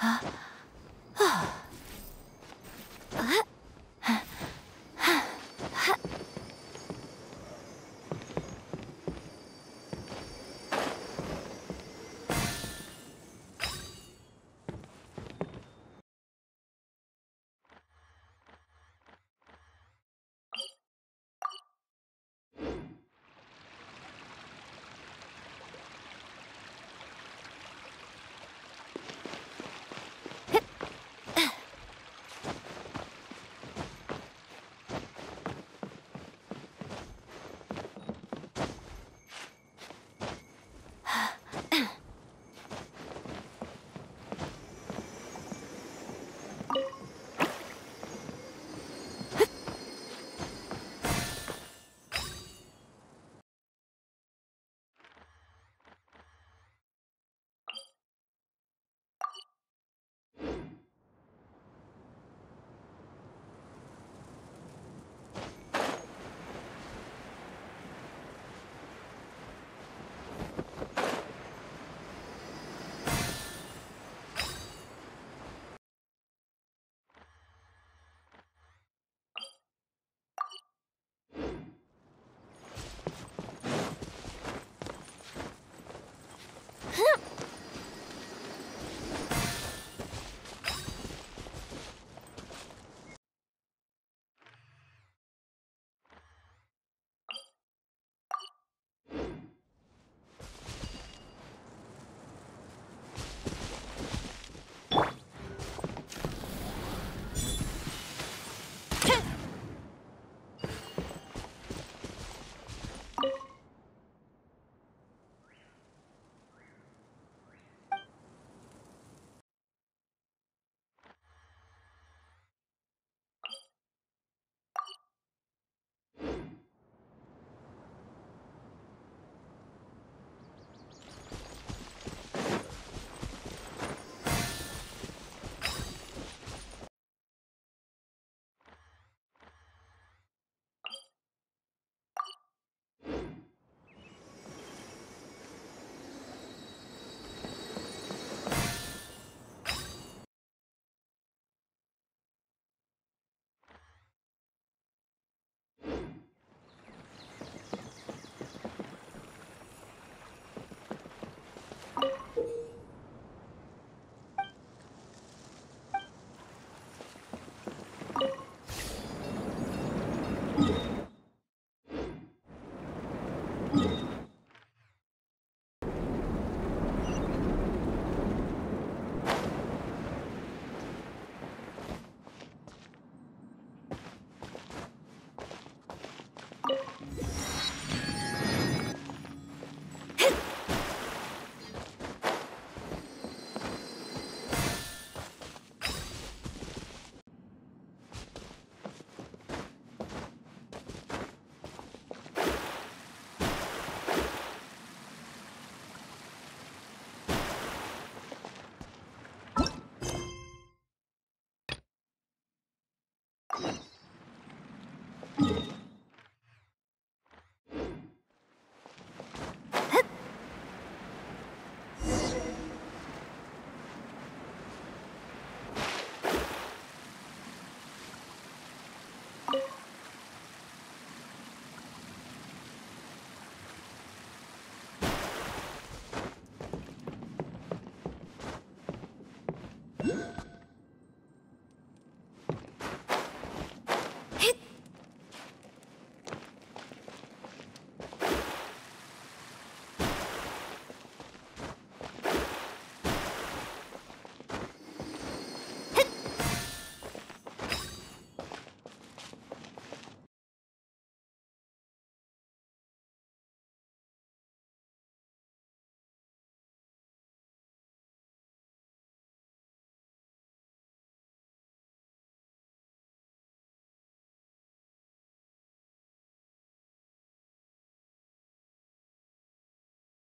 啊？you